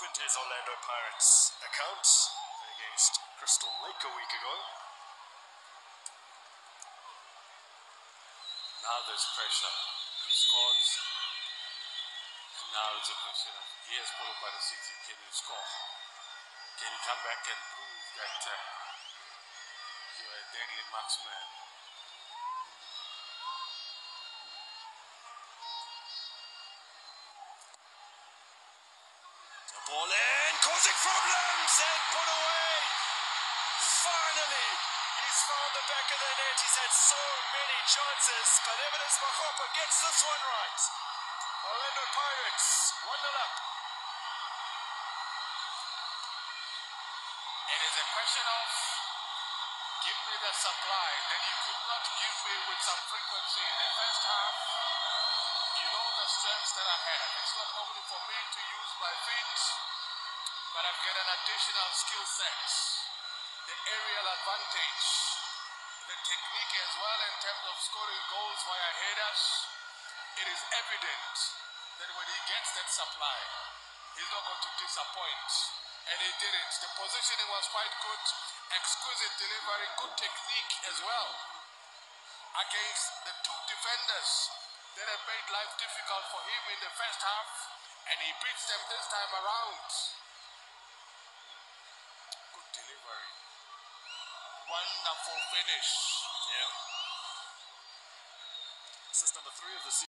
opened his Orlando Pirates account against Crystal Lake a week ago. Now there's pressure. He scored. And now it's a question of he has by the city. Can you score? Can you come back and prove that uh, you're a deadly marksman? The ball in, causing problems and put away. Finally, he's found the back of the net. He's had so many chances, but Evidence Makgopa gets this one right. Orlando Pirates, 1 0 up. It is a question of give me the supply that you could not give me with some frequency in the first half. You know the strengths that I have. It's not only for me to use my feet, but I've got an additional skill set. The aerial advantage, the technique as well in terms of scoring goals via headers. It is evident that when he gets that supply, he's not going to disappoint. And he didn't. The positioning was quite good, exquisite delivery, good technique as well. Against the two defenders that have made life difficult for him in the first half, and he beats them this time around. Good delivery. Wonderful finish. Yeah. Assist number three of the season.